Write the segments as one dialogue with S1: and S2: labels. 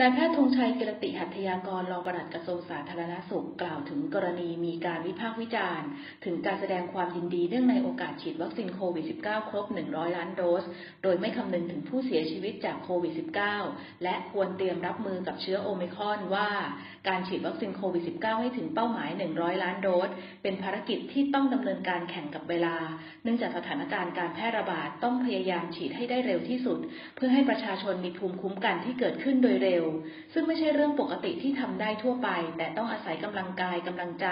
S1: นายแพทย์ธงชัยกิรติหัตถยากรรองปลัดกระทรวงสาธารณสุขกล่าวถึงกรณีมีการวิพากษ์วิจารณ์ ถึงการแสดงความยินดีเนื่องในโอกาสฉีดวัคซีนโควิด -19 ครบ 100 ล้านโดส โดยไม่คำนึงถึงผู้เสียชีวิตจากโควิด -19 และควรเตรียมรับมือกับเชื้อโอมิครอนว่า การฉีดวัคซีนโควิด -19 ให้ถึงเป้าหมาย 100 ล้านโดส เป็นภารกิจที่ต้องดำเนินการแข่งกับเวลา เนื่องจากสถานการณ์การแพร่ระบาดต้องพยายามฉีดให้ได้เร็วที่สุด เพื่อให้ประชาชนมีภูมิคุ้มกันที่เกิดขึ้นโดยเร็วซึ่งไม่ใช่ช่เรื่องปกติที่ทำได้ทั่วไป แต่ต้องอาศัยกำลังกายกำลังใจ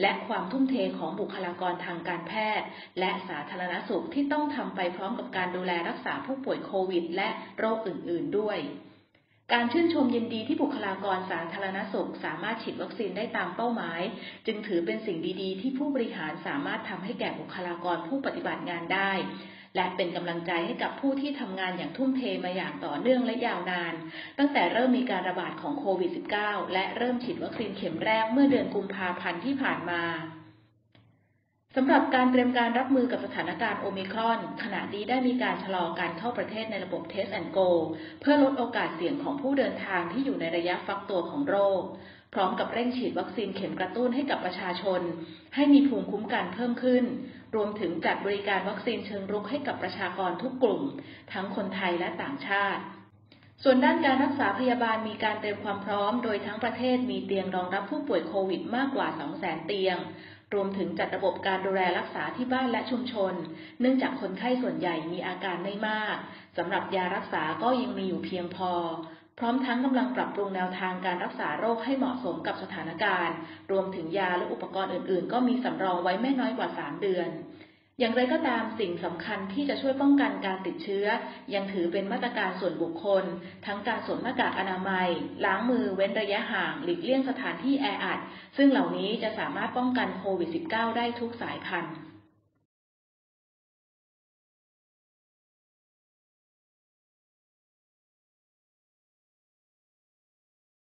S1: และความทุ่มเทของบุคลากรทางการแพทย์ และสาธารณสุขที่ต้องทำไปพร้อมกับการดูแลรักษาผู้ป่วยโควิด และโรคอื่น ๆ ด้วยการชื่นชมยินดีที่บุคลากรสาธารณสุข สามารถฉีดวัคซีนได้ตามเป้าหมาย จึงถือเป็นสิ่งดีๆ ที่ผู้บริหารสามารถทำให้แก่บุคลากรผู้ปฏิบัติงานได้ และเป็นกำลังใจให้กับผู้ที่ทำงานอย่างทุ่มเทมาอย่างต่อเนื่องและยาวนาน ตั้งแต่เริ่มมีการระบาดของโควิด -19 และเริ่มฉีดวัคซีนเข็มแรกเมื่อเดือนกุมภาพันธ์ที่ผ่านมาสำหรับการเตรียมการรับมือกับสถานการณ์โอมิครอน ขณะนี้ได้มีการชะลอการเข้าประเทศในระบบ Test and Go เพื่อลดโอกาสเสี่ยงของผู้เดินทางที่อยู่ในระยะฟักตัวของโรค พร้อมกับเร่งฉีดวัคซีนเข็มกระตุ้นให้กับประชาชน ให้มีภูมิคุ้มกันเพิ่มขึ้น รวมถึงจัดบริการวัคซีนเชิงรุกให้กับประชากรทุกกลุ่ม ทั้งคนไทยและต่างชาติ ส่วนด้านการรักษาพยาบาลมีการเตรียมความพร้อม โดยทั้งประเทศมีเตียงรองรับผู้ป่วยโควิดมากกว่า 200,000 เตียงรวมถึงจัดระบบการดูแลรักษาที่บ้านและชุมชน เนื่องจากคนไข้ส่วนใหญ่มีอาการไม่มาก สำหรับยารักษาก็ยังมีอยู่เพียงพอ พร้อมทั้งกำลังปรับปรุงแนวทางการรักษาโรคให้เหมาะสมกับสถานการณ์ รวมถึงยาและอุปกรณ์อื่น ๆ ก็มีสำรองไว้ไม่น้อยกว่า 3 เดือน อย่างไรก็ตามสิ่งสำคัญที่จะช่วยป้องกันการติดเชื้อ ยังถือเป็นมาตรการส่วนบุคคล ทั้งการสวมหน้ากากอนามัย ล้างมือเว้นระยะห่าง หลีกเลี่ยงสถานที่แออัด ซึ่งเหล่านี้จะสามารถป้องกันโควิด -19 ได้ทุกสายพันธุ์